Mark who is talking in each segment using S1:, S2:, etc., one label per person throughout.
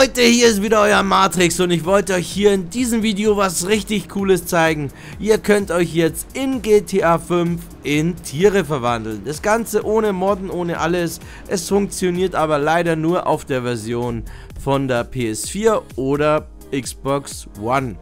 S1: Leute, hier ist wieder euer Matrix und ich wollte euch hier in diesem Video was richtig cooles zeigen. Ihr könnt euch jetzt in GTA 5 in Tiere verwandeln. Das Ganze ohne Modden, ohne alles. Es funktioniert aber leider nur auf der Version von der PS4 oder Xbox One.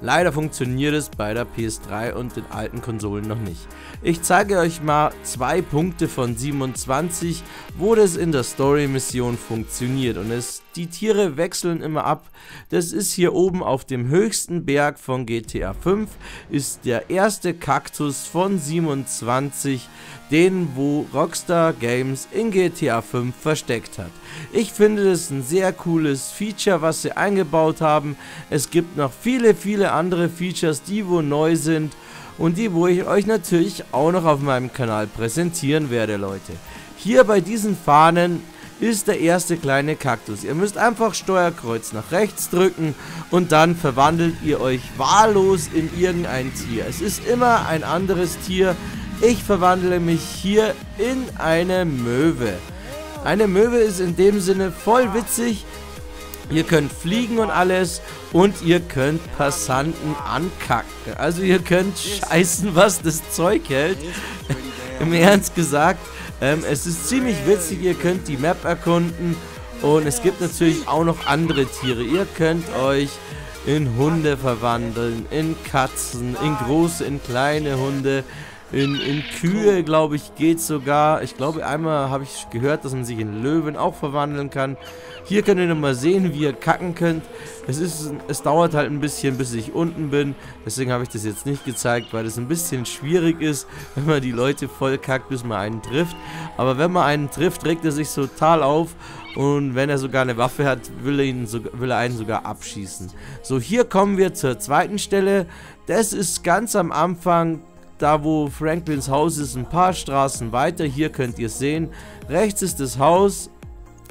S1: Leider funktioniert es bei der PS3 und den alten Konsolen noch nicht. Ich zeige euch mal zwei Punkte von 27, wo das in der Story-Mission funktioniert und es, die Tiere wechseln immer ab. Das ist hier oben auf dem höchsten Berg von GTA 5, ist der erste Kaktus von 27, den wo Rockstar Games in GTA 5 versteckt hat. Ich finde das ein sehr cooles Feature, was sie eingebaut haben. Es gibt noch viele, viele andere Features, die wo neu sind und die, wo ich euch natürlich auch noch auf meinem Kanal präsentieren werde, Leute. Hier bei diesen Fahnen ist der erste kleine Kaktus. Ihr müsst einfach Steuerkreuz nach rechts drücken und dann verwandelt ihr euch wahllos in irgendein Tier. Es ist immer ein anderes Tier. Ich verwandle mich hier in eine Möwe. Eine Möwe ist in dem Sinne voll witzig. Ihr könnt fliegen und alles und ihr könnt Passanten ankacken. Also ihr könnt scheißen, was das Zeug hält. Im Ernst gesagt, ähm, es ist ziemlich witzig, ihr könnt die Map erkunden und es gibt natürlich auch noch andere Tiere. Ihr könnt euch in Hunde verwandeln, in Katzen, in große, in kleine Hunde. In, in Kühe, glaube ich, geht sogar. Ich glaube, einmal habe ich gehört, dass man sich in Löwen auch verwandeln kann. Hier könnt ihr nochmal sehen, wie ihr kacken könnt. Es, ist, es dauert halt ein bisschen, bis ich unten bin. Deswegen habe ich das jetzt nicht gezeigt, weil es ein bisschen schwierig ist, wenn man die Leute voll kackt, bis man einen trifft. Aber wenn man einen trifft, regt er sich total auf. Und wenn er sogar eine Waffe hat, will er, ihn so, will er einen sogar abschießen. So, hier kommen wir zur zweiten Stelle. Das ist ganz am Anfang da wo Franklins Haus ist, ein paar Straßen weiter. Hier könnt ihr sehen, rechts ist das Haus,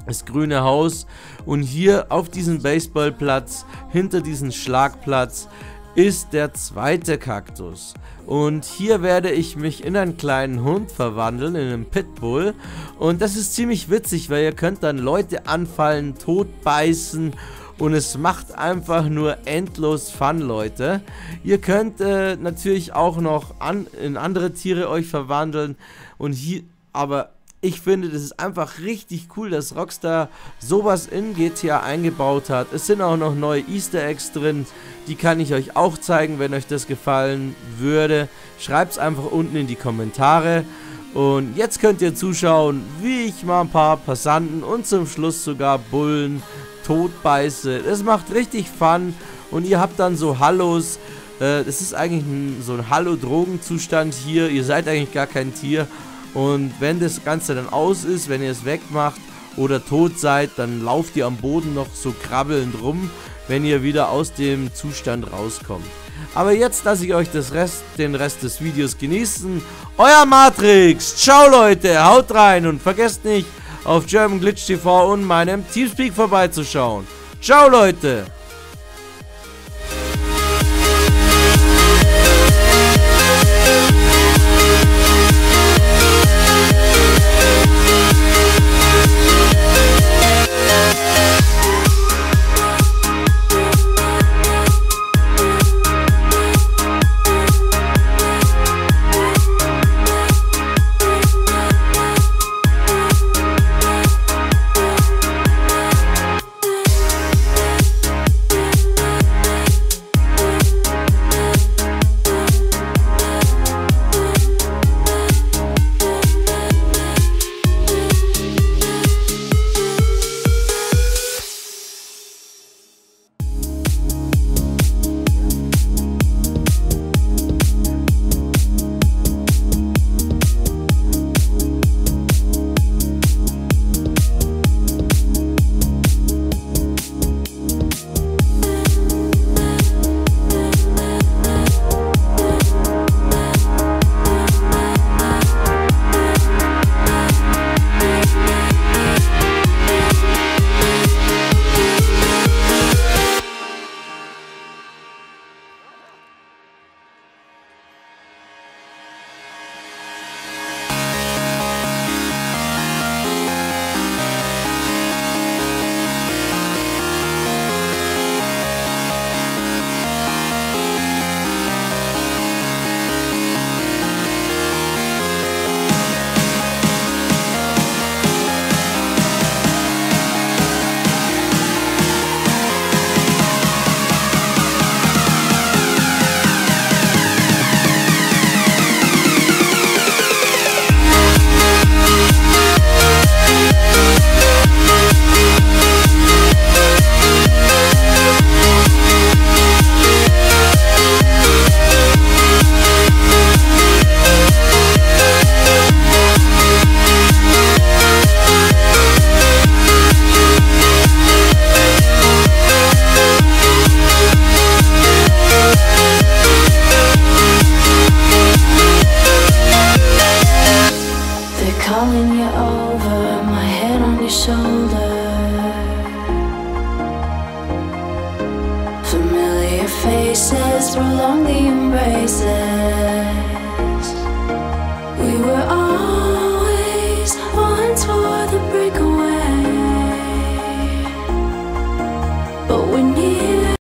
S1: das grüne Haus und hier auf diesem Baseballplatz, hinter diesem Schlagplatz, ist der zweite Kaktus. Und hier werde ich mich in einen kleinen Hund verwandeln, in einen Pitbull. Und das ist ziemlich witzig, weil ihr könnt dann Leute anfallen, totbeißen und es macht einfach nur endlos Fun, Leute. Ihr könnt äh, natürlich auch noch an, in andere Tiere euch verwandeln und hier, aber ich finde, das ist einfach richtig cool, dass Rockstar sowas in GTA eingebaut hat. Es sind auch noch neue Easter Eggs drin, die kann ich euch auch zeigen, wenn euch das gefallen würde. Schreibt es einfach unten in die Kommentare. Und jetzt könnt ihr zuschauen, wie ich mal ein paar Passanten und zum Schluss sogar Bullen totbeiße. Es macht richtig Fun und ihr habt dann so Hallos. Äh, das ist eigentlich so ein Hallo-Drogenzustand hier. Ihr seid eigentlich gar kein Tier. Und wenn das Ganze dann aus ist, wenn ihr es wegmacht oder tot seid, dann lauft ihr am Boden noch so krabbelnd rum, wenn ihr wieder aus dem Zustand rauskommt. Aber jetzt lasse ich euch Rest, den Rest des Videos genießen. Euer Matrix. Ciao Leute, haut rein und vergesst nicht, auf German Glitch TV und meinem Teamspeak vorbeizuschauen. Ciao Leute!